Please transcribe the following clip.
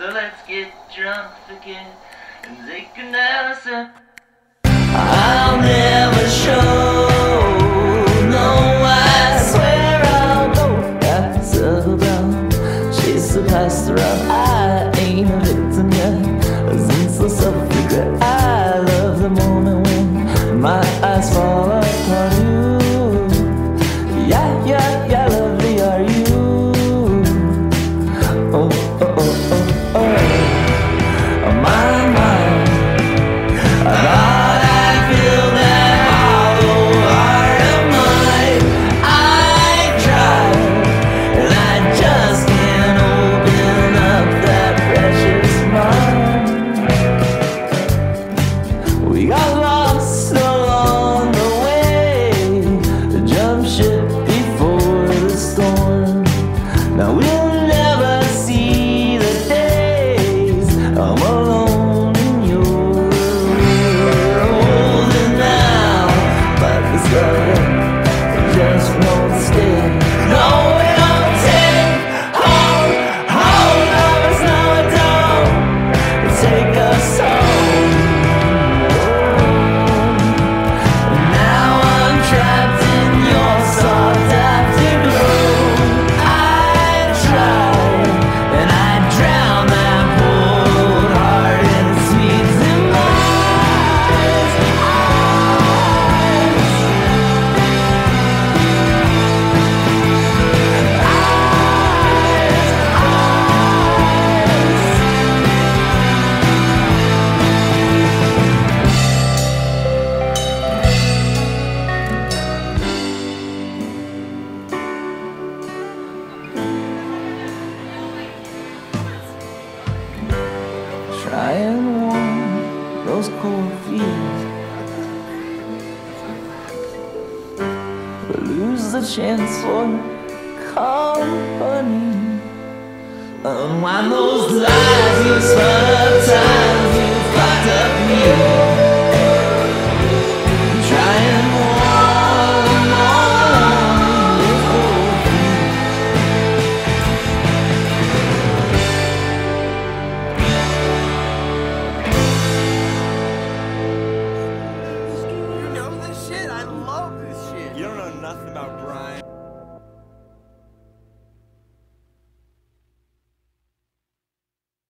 So let's get drunk again and take another I'll never show. No, I swear I'll go. The. I ain't a victim yet. The regret, I love the moment when my eyes fall upon you. the other. Crying warm, those cold feet Lose the chance for company. Unwind those lies you've spent